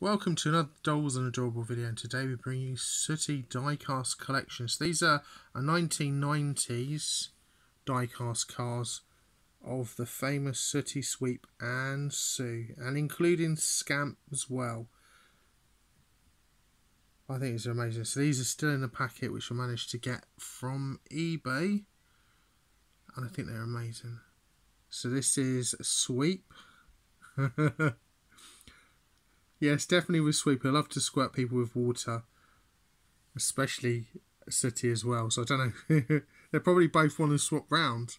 Welcome to another Dolls and Adorable video and today we bring you Sooty diecast collections. These are a 1990s diecast cars of the famous Sooty Sweep and Soo and including Scamp as well. I think it's amazing. So these are still in the packet which I managed to get from eBay and I think they're amazing. So this is Sweep. Yes, definitely with Sweep. I love to squirt people with water, especially Sooty as well. So I don't know. They're probably both want to swap round.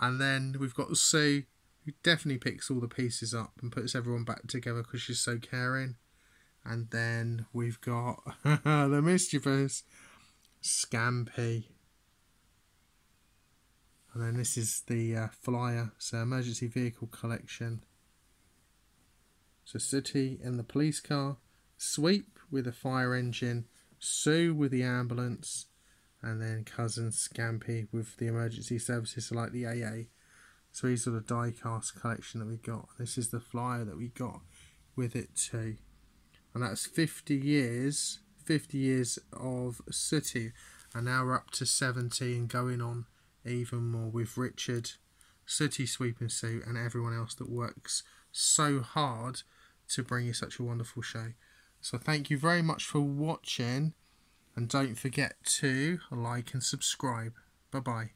And then we've got Soo, who definitely picks all the pieces up and puts everyone back together because she's so caring. And then we've got the mischievous Scampy. And then this is the uh, flyer, so emergency vehicle collection. So Sooty in the police car, Sweep with a fire engine, Soo with the ambulance, and then cousin Scampy with the emergency services like the AA. So these are the die cast collection that we got. This is the flyer that we got with it too. And that's 50 years, 50 years of Sooty. And now we're up to 70 and going on even more with Richard, Sooty Sweep and Soo and everyone else that works so hard to bring you such a wonderful show. So thank you very much for watching and don't forget to like and subscribe. Bye bye.